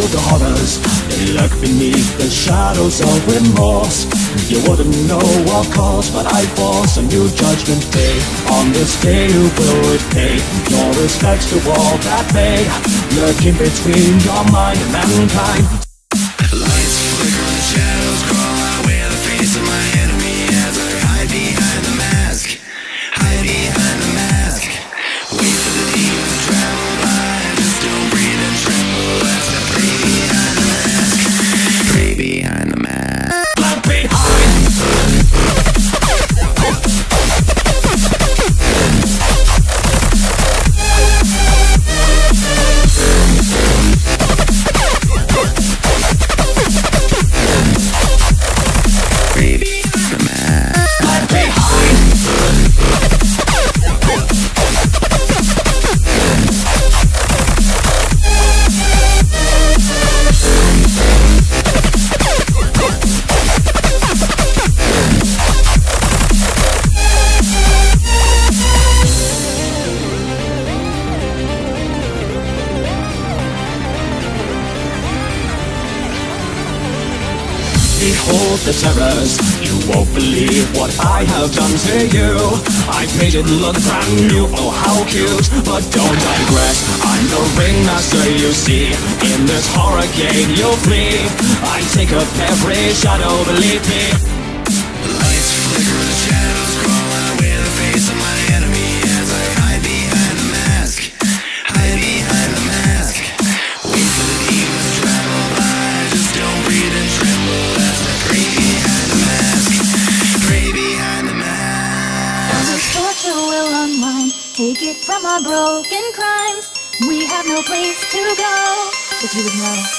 the horrors They lurk beneath the shadows of remorse. You wouldn't know what cause But I force a new judgment day. On this day you will repay Your respects to all that may? Lurking between your mind and mankind Behold the terrors. You won't believe what I have done to you. I've made it look brand new, oh how cute. But don't digress, I'm the ringmaster you see. In this horror game you'll flee. I take up every shadow, believe me Take it from our broken crimes. We have no place to go. If you would know.